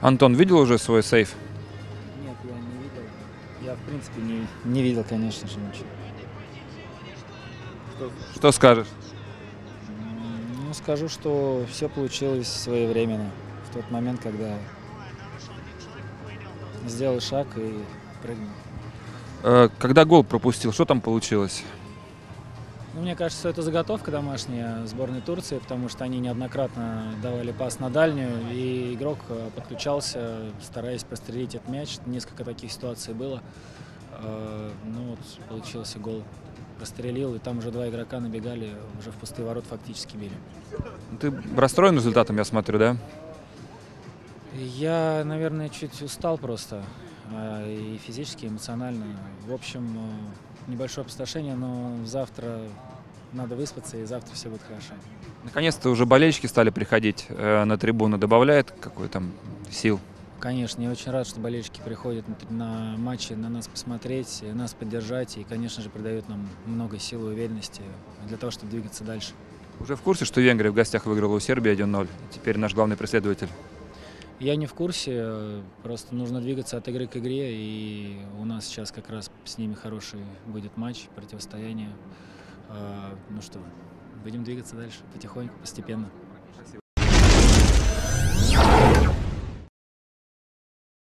Антон, видел уже свой сейф? Нет, я не видел. Я, в принципе, не, не видел, конечно же, ничего. Что скажешь? М, Ну, скажу, что все получилось своевременно. В тот момент, когда сделал шаг и прыгнул. Э, Когда гол пропустил, что там получилось? Ну, мне кажется, что это заготовка домашняя сборной Турции, потому что они неоднократно давали пас на дальнюю, и игрок э, подключался, стараясь прострелить этот мяч. Несколько таких ситуаций было. Э, Ну вот, получился гол. Прострелил, и там уже два игрока набегали, уже в пустые ворот фактически били. Ты расстроен результатом, я смотрю, да? Я, наверное, чуть устал просто. а, И физически, и эмоционально. В общем, э, небольшое опустошение, но завтра надо выспаться, и завтра все будет хорошо. Наконец-то уже болельщики стали приходить э, на трибуну. Добавляет какой там сил? Конечно, я очень рад, что болельщики приходят на, матчи, на нас посмотреть, нас поддержать, и, конечно же, придают нам много сил и уверенности для того, чтобы двигаться дальше. Уже в курсе, что Венгрия в гостях выиграла у Сербии 1-0? Теперь наш главный преследователь. Я не в курсе, просто нужно двигаться от игры к игре, и у нас сейчас как раз с ними хороший будет матч, противостояние. А, Ну что, будем двигаться дальше потихоньку, постепенно.